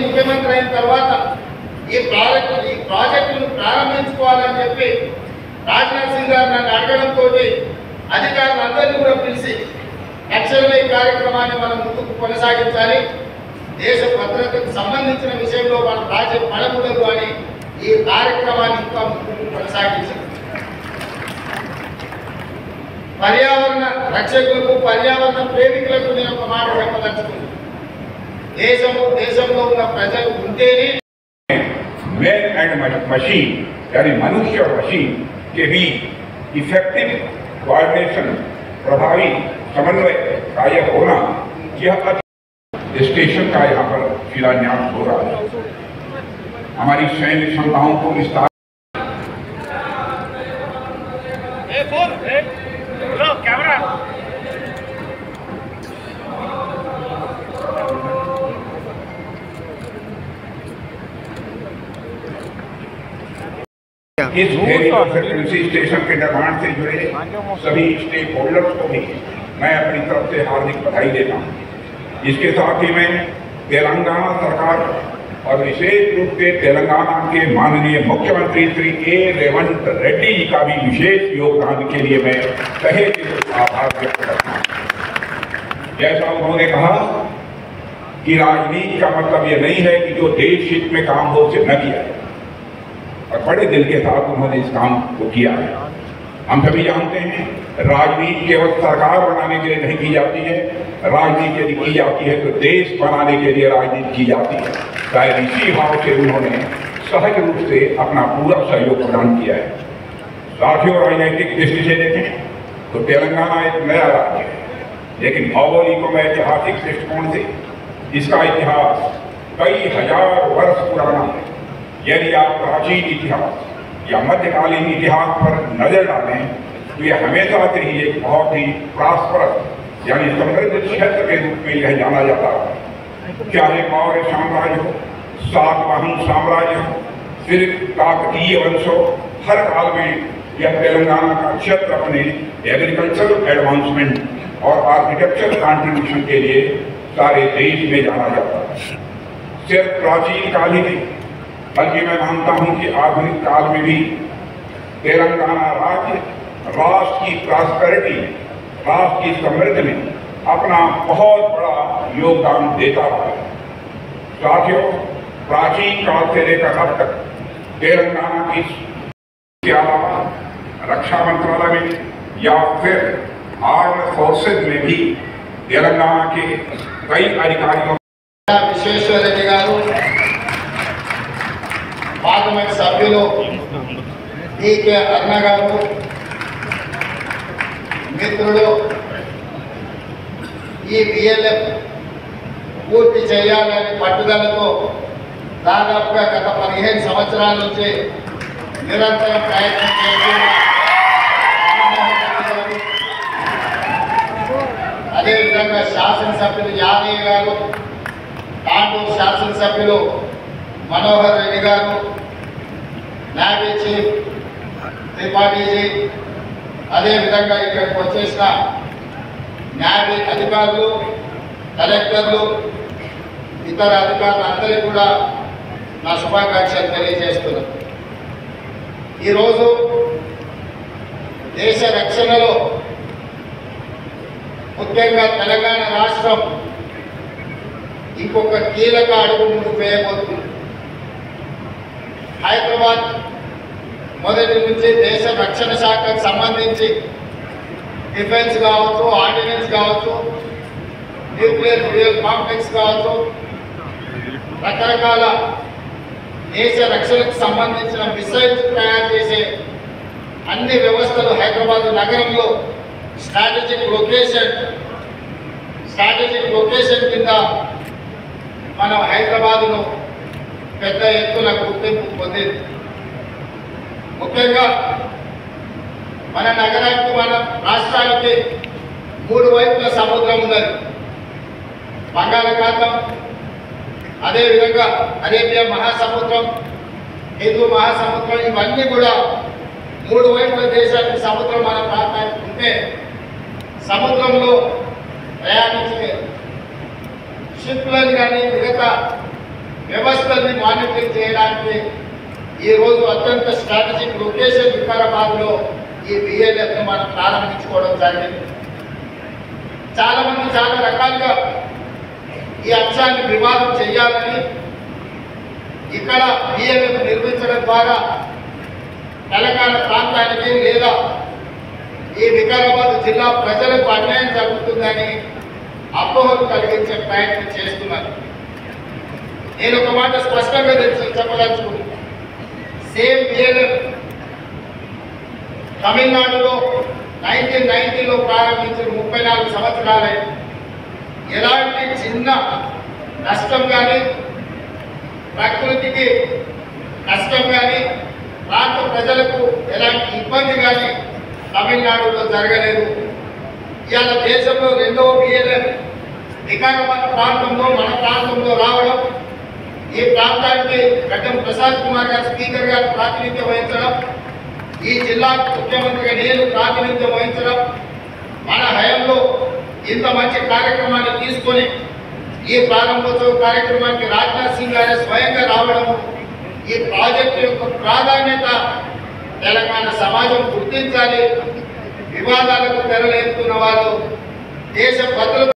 ముఖ్యమంత్రి అయిన తర్వాత ఈ ప్రాజెక్టు ఈ ప్రాజెక్టును ప్రారంభించుకోవాలని చెప్పి రాజ్నాథ్ సింగ్ గారు నన్ను అడగడంతో అధికారులందరినీ కూడా పిలిచి తక్షణమే ఈ కార్యక్రమాన్ని మనం ముందుకు కొనసాగించాలి. దేశ భద్రతకు సంబంధించిన విషయంలో మన ప్రాజెక్ట్ పడకూడదు అని ఈ కార్యక్రమాన్ని ఇంకా ముందుకు కొనసాగించాలి పర్యావరణ రక్షకులకు పర్యావరణ ప్రేమికులకు నేను ఒక మాట చెప్పదలుచుకుంది దేశము దేశంలో ఉన్న ప్రజలు ఉంటేనే मैन एंड मशीन यानी मनुष्य और मशीन के बीच इफेक्टिव कोऑर्डिनेशन प्रभावी समन्वय का यह होना यह अति- स्टेशन का यहाँ पर शिलान्यास हो रहा है हमारी सैन्य क्षमताओं को विस्तार इस फ्रिक्वेंसी स्टेशन के निर्माण से जुड़े सभी स्टेक होल्डर्स को भी मैं अपनी तरफ़ से हार्दिक बधाई देता हूँ। इसके साथ ही मैं तेलंगाना सरकार और विशेष रूप से तेलंगाना के माननीय मुख्यमंत्री श्री ए रेवंत रेड्डी जी का भी विशेष योगदान के लिए मैं दिल आभार व्यक्त करता हूँ। जैसा उन्होंने कहा कि राजनीति का मतलब यह नहीं है कि जो देश हित में काम हो उसे न किया जाए। और बड़े दिल के साथ उन्होंने इस काम को किया है। हम सभी जानते हैं, राजनीति केवल सरकार बनाने के लिए नहीं की जाती है। राजनीति यदि की जाती है तो देश बनाने के लिए राजनीति की जाती है। शायद इसी भाव से उन्होंने सहज रूप से अपना पूरा सहयोग प्रदान किया है। साथियों, राजनीतिक दृष्टि से देखें तो तेलंगाना एक नया राज्य है। लेकिन भौगोलिक व ऐतिहासिक दृष्टिकोण से इसका इतिहास कई हज़ार वर्ष पुराना है। यदि आप प्राचीन इतिहास या मध्यकालीन इतिहास पर नज़र डालें तो यह हमेशा से ही एक बहुत ही प्रास्परक यानी समृद्ध क्षेत्र के रूप में यह जाना जाता है। चाहे मौर्य साम्राज्य हो सातवाहन साम्राज्य हो फिर काकतीय वंश हो हर काल में यह तेलंगाना का क्षेत्र अपने एग्रीकल्चर एडवांसमेंट और आर्किटेक्चर कॉन्ट्रीब्यूशन के लिए सारे देश में जाना जाता है। सिर्फ़ प्राचीन काल ही नहीं बल्कि मैं मानता हूँ कि आधुनिक काल में भी तेलंगाना राज्य राष्ट्र की प्रॉस्पेरिटी राष्ट्र की समृद्धि में अपना बहुत बड़ा योगदान देता रहा है। साथियों, प्राचीन काल से लेकर अब तक तेलंगाना की अलावा रक्षा मंत्रालय में या फिर आर्म फोर्सेज में भी तेलंगाना के कई अधिकारियों विश्वेश्वर रेड्डी గారు సభ్యులు డికే అన్న గారు మిత్రుడు ఈ బిఎల్ఎఫ్ పూర్తి చేయాలని పట్టుదలతో దాదాపుగా గత పదిహేను సంవత్సరాల నుంచి నిరంతరం ప్రయత్నం చేస్తున్న అదేవిధంగా శాసనసభ్యులు యాదయ్య గారు తాండూరు శాసనసభ్యులు మనోహర్ రెడ్డి గారు నాబీ చీఫ్ త్రిపాఠీజీ అదేవిధంగా ఇక్కడికి వచ్చేసిన న్యాయ అధికారులు కలెక్టర్లు ఇతర అధికారులందరికీ కూడా నా శుభాకాంక్షలు తెలియజేస్తున్నాను. ఈరోజు దేశ రక్షణలో ముఖ్యంగా తెలంగాణ రాష్ట్రం ఇంకొక కీలక అడుగు ముందుకు వేయబోతుంది. హైదరాబాద్ మొదటి నుంచి దేశ రక్షణ శాఖకు సంబంధించి డిఫెన్స్ కావచ్చు ఆర్డినెన్స్ కావచ్చు న్యూక్లియర్ ఫ్యూయల్ కాంప్లెక్స్ కావచ్చు రకరకాల దేశ రక్షణకు సంబంధించిన మిసైల్స్ తయారు చేసే అన్ని వ్యవస్థలు హైదరాబాద్ నగరంలో స్ట్రాటజిక్ లొకేషన్ స్ట్రాటజిక్ లొకేషన్ కింద మనం హైదరాబాద్ను పెద్ద ఎత్తున గుర్తింపు పొందింది. ముఖ్యంగా మన నగరానికి మన రాష్ట్రానికి మూడు వైపుల సముద్రం ఉన్నది. బంగాళాఖాతం అదేవిధంగా అరేబియా మహాసముద్రం హిందూ మహాసముద్రం ఇవన్నీ కూడా మూడు వైపుల దేశానికి సముద్రం మన ప్రాంతానికి ఉంటే సముద్రంలో ప్రయాణించే షిప్లను కానీ మిగతా మానిటరింగ్ చేయడానికి ఈ రోజు అత్యంత స్ట్రాటజిక్ లొకేషన్ వికారాబాద్లో ఈ బిఎల్ఎఫ్ మనం ప్రారంభించుకోవడం జరిగింది. చాలామంది చాలా రకాలుగా ఈ అంశాన్ని వివాదం చేయాలని ఇక్కడ బిఎల్ఎఫ్ నిర్మించడం ద్వారా తెలంగాణ ప్రాంతానికి లేదా ఈ వికారాబాద్ జిల్లా ప్రజలకు అన్యాయం జరుగుతుందని అపోహలు కలిగించే ప్రయత్నం చేస్తున్నారు. నేను ఒక మాట స్పష్టంగా తెలుసు చెప్పదలుచుకుంటున్నాను సేమ్ బిఎల్ఎఫ్ తమిళనాడులో నైన్టీన్ నైన్టీలో ప్రారంభించిన ముప్పై నాలుగు సంవత్సరాలే. ఎలాంటి చిన్న నష్టం కానీ ప్రకృతికి నష్టం కానీ రాష్ట్ర ప్రజలకు ఎలాంటి ఇబ్బంది కానీ తమిళనాడులో జరగలేదు. ఇవాళ దేశంలో రెండవ బిఎల్ఎఫ్ వికారాబాద్ ప్రాంతంలో మన ప్రాంతంలో రావడం ఈ ప్రాంతానికి గడ్డం ప్రసాద్ కుమార్ గారు స్పీకర్ గారు ప్రాతినిధ్యం వహించడం ఈ జిల్లా ముఖ్యమంత్రిగా నేను ప్రాతినిధ్యం వహించడం మన హయాంలో ఇంత మంచి కార్యక్రమాన్ని తీసుకొని ఈ ప్రారంభోత్సవ కార్యక్రమానికి రాజ్నాథ్ సింగ్ గారే స్వయంగా రావడం ఈ ప్రాజెక్టు యొక్క ప్రాధాన్యత తెలంగాణ సమాజం గుర్తించాలి. వివాదాలకు తెరలేపుతున్న వాళ్ళు దేశ భద్రత